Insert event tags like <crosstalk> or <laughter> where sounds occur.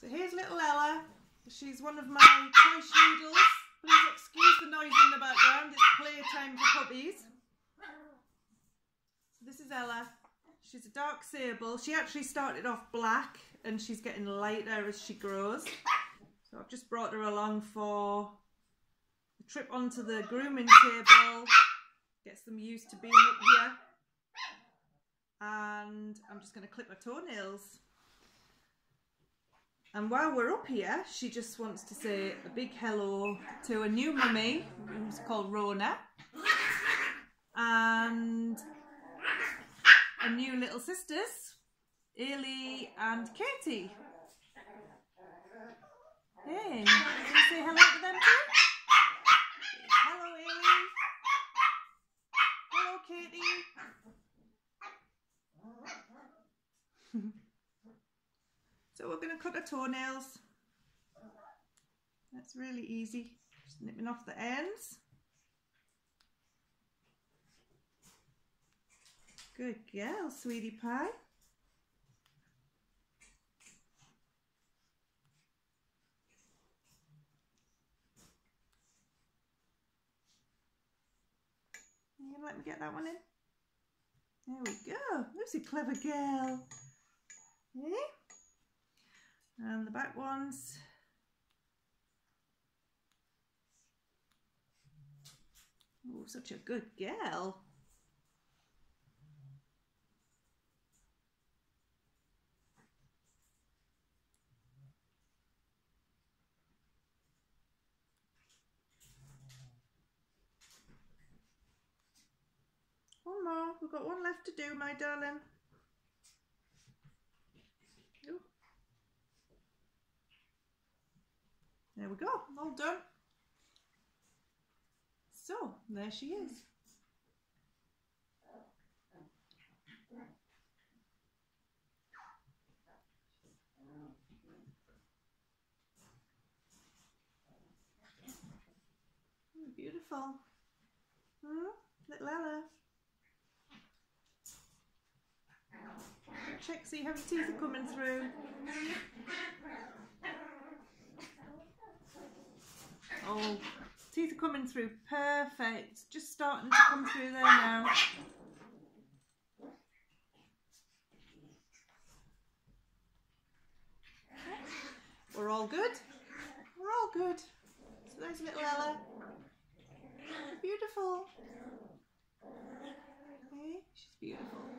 So here's little Ella. She's one of my toy schnoodles. Please excuse the noise in the background. It's playtime for puppies. So this is Ella. She's a dark sable. She actually started off black and she's getting lighter as she grows. So I've just brought her along for a trip onto the grooming table. Gets them used to being up here. And I'm just going to clip her toenails. And while we're up here, she just wants to say a big hello to a new mummy who's called Rona. And a new little sisters, Ailey and Katie. Hey, can you say hello to them too? Hello Ailey. Hello Katie. <laughs> So we're going to cut our toenails. That's really easy. Just nipping off the ends. Good girl, sweetie pie. You let me get that one in? There we go. Who's a clever girl? Eh? and the back ones oh such a good girl One more. We've got one left to do, my darling. There we go, all done. So, there she is. Beautiful. Hmm? Little Ella. Check, see how the teeth are coming through. Oh, teeth are coming through. Perfect. Just starting to come through there now. We're all good. We're all good. So there's little Ella. Beautiful. Okay, she's beautiful.